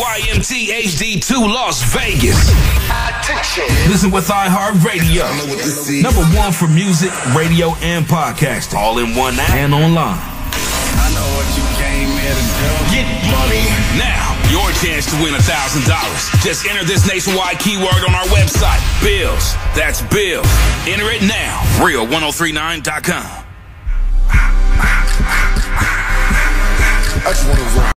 KYMT HD2 Las Vegas. Attention. Listen with iHeartRadio. Number one for music, radio, and podcasting. All in one app and online. I know what you came here to do. Get money. Now, your chance to win $1,000. Just enter this nationwide keyword on our website. Bills. That's Bills. Enter it now. Real1039.com. I just want to